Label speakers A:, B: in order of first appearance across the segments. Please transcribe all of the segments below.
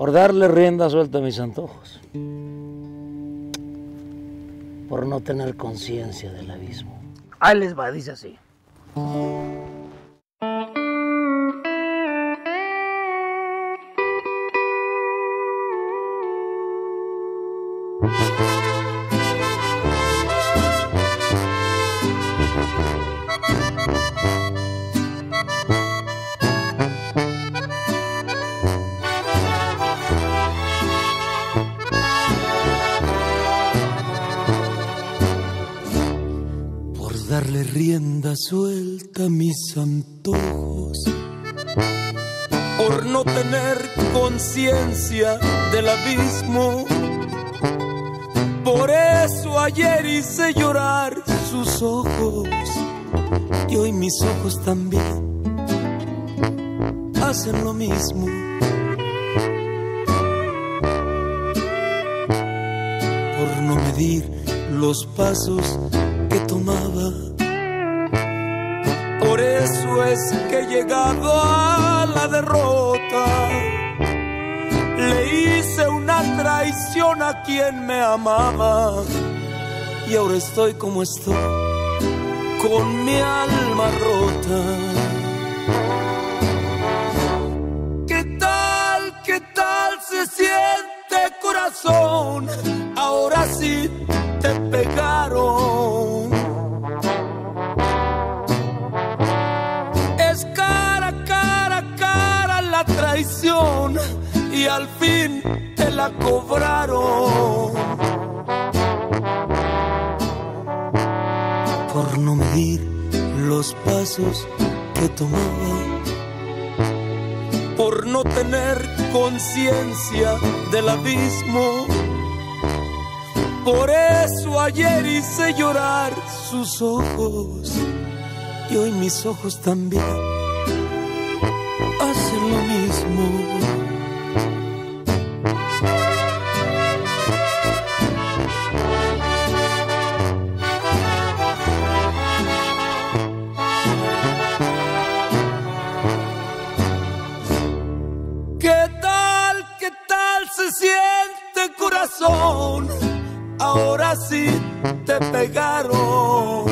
A: por darle rienda suelta a mis antojos, por no tener conciencia del abismo.
B: Ahí les va, dice así.
C: Darle rienda suelta a mis antojos, por no tener conciencia del abismo. Por eso ayer hice llorar sus ojos y hoy mis ojos también hacen lo mismo. Por no medir los pasos Eso es que he llegado a la derrota. Le hice una traición a quien me amaba. Y ahora estoy como estoy, con mi alma rota. ¿Qué tal, qué tal se siente corazón? Es cara, cara, cara la traición y al fin te la cobraron. Por no medir los pasos que tomaba por no tener conciencia del abismo. Por eso ayer hice llorar sus ojos y hoy mis ojos también hacen lo mismo. ¿Qué tal, qué tal se siente corazón? Ahora sí te pegaron.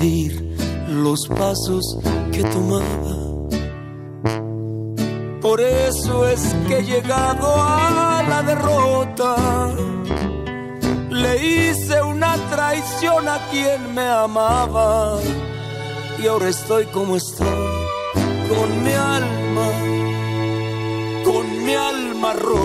C: Los pasos que tomaba. Por eso es que llegado a la derrota. Le hice una traición a quien me amaba. Y ahora estoy como estoy, con mi alma, con mi alma rota.